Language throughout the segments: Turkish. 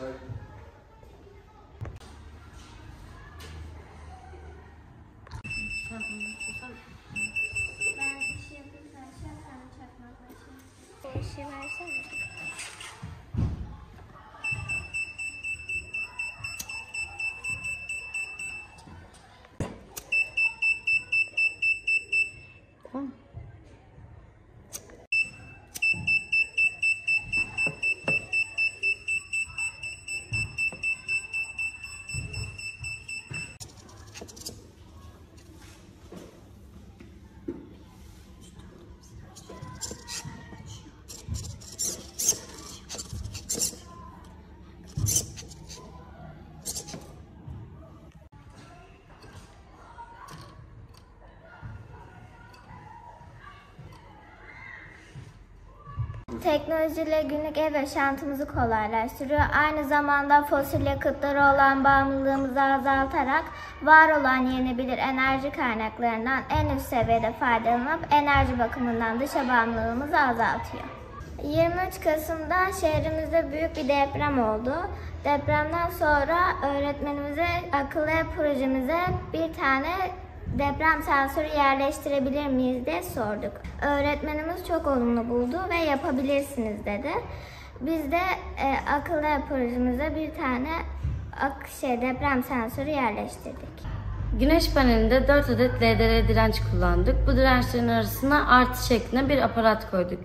我喜欢，吃饭。上。Teknolojiyle günlük ev yaşantımızı kolaylaştırıyor. Aynı zamanda fosil yakıtlara olan bağımlılığımızı azaltarak var olan yenilebilir enerji kaynaklarından en üst seviyede faydalanıp enerji bakımından dışa bağımlılığımızı azaltıyor. 23 Kasım'da şehrimizde büyük bir deprem oldu. Depremden sonra öğretmenimize akıllı projemize bir tane deprem sensörü yerleştirebilir miyiz diye sorduk. Öğretmenimiz çok olumlu buldu ve yapabilirsiniz dedi. Biz de e, akıllı projemize bir tane ak şey deprem sensörü yerleştirdik. Güneş panelinde 4 adet LDR direnç kullandık. Bu dirençlerin arasına artı şeklinde bir aparat koyduk.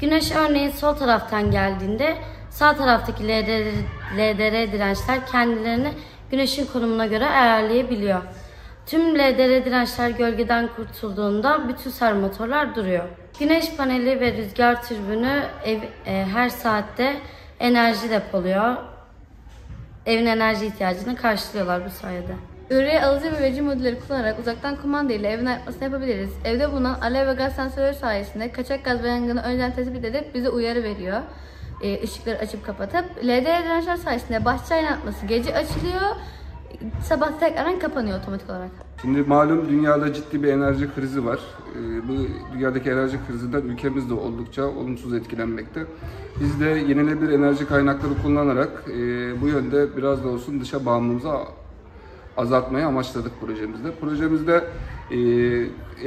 Güneş örneğin sol taraftan geldiğinde sağ taraftaki LDR, LDR dirençler kendilerini güneşin konumuna göre ayarlayabiliyor. Tüm LDR dirençler gölgeden kurtulduğunda bütün sarı motorlar duruyor. Güneş paneli ve rüzgar türbünü ev, e, her saatte enerji depoluyor. Evin enerji ihtiyacını karşılıyorlar bu sayede. Üreye alıcı ve verici modülleri kullanarak uzaktan kumanda ile evin ayartmasını yapabiliriz. Evde bulunan alev ve gaz sensörleri sayesinde kaçak gaz ve yangını önceden tespit edip bize uyarı veriyor. Ee, ışıkları açıp kapatıp. LDR dirençler sayesinde bahçe aydınlatması gece açılıyor. Sabah tekrardan kapanıyor otomatik olarak. Şimdi malum dünyada ciddi bir enerji krizi var. Ee, Bu dünyadaki enerji krizinden ülkemiz de oldukça olumsuz etkilenmekte. Biz de yenilenebilir enerji kaynakları kullanarak e, bu yönde biraz da olsun dışa bağımlılığımızı azaltmayı amaçladık projemizde. Projemizde e,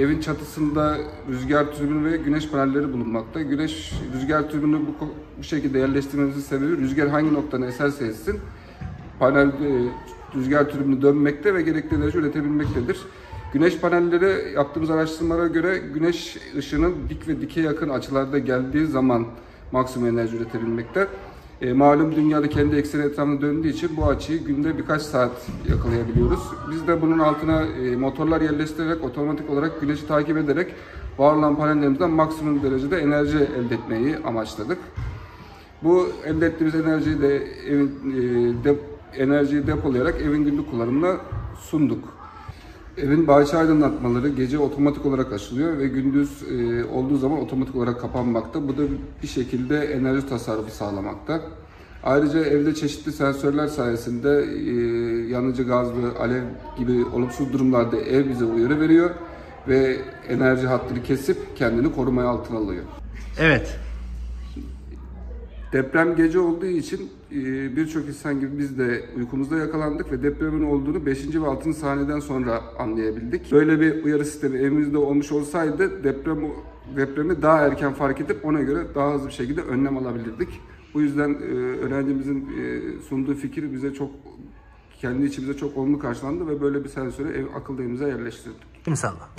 evin çatısında rüzgar türbünü ve güneş panelleri bulunmakta. Güneş rüzgar türbünü bu, şekilde yerleştirmemizin sebebi rüzgar hangi noktadan eserse essin panel e, rüzgar türbünü dönmekte ve gerekli enerji üretebilmektedir. Güneş panelleri yaptığımız araştırmalara göre güneş ışının dik ve dike yakın açılarda geldiği zaman maksimum enerji üretebilmekte. E, malum dünyada kendi ekseni etrafında döndüğü için bu açıyı günde birkaç saat yakalayabiliyoruz. Biz de bunun altına e, motorlar yerleştirerek otomatik olarak güneşi takip ederek var olan panellerimizden maksimum derecede enerji elde etmeyi amaçladık. Bu elde ettiğimiz enerjiyi de evin e, de, enerjiyi depolayarak evin günlük kullanımına sunduk. Evin bahçe aydınlatmaları gece otomatik olarak açılıyor ve gündüz e, olduğu zaman otomatik olarak kapanmakta. Bu da bir şekilde enerji tasarrufu sağlamakta. Ayrıca evde çeşitli sensörler sayesinde e, yanıcı gaz ve alev gibi olumsuz durumlarda ev bize uyarı veriyor ve enerji hattını kesip kendini korumaya altına alıyor. Evet. Deprem gece olduğu için e, birçok insan gibi biz de uykumuzda yakalandık ve depremin olduğunu 5. ve 6. saniyeden sonra anlayabildik. Böyle bir uyarı sistemi evimizde olmuş olsaydı deprem depremi daha erken fark edip ona göre daha hızlı bir şekilde önlem alabilirdik. Bu yüzden e, öğrencimizin e, sunduğu fikir bize çok kendi içimize çok olumlu karşılandı ve böyle bir sensörü ev akıllı evimize yerleştirdik. İmzala.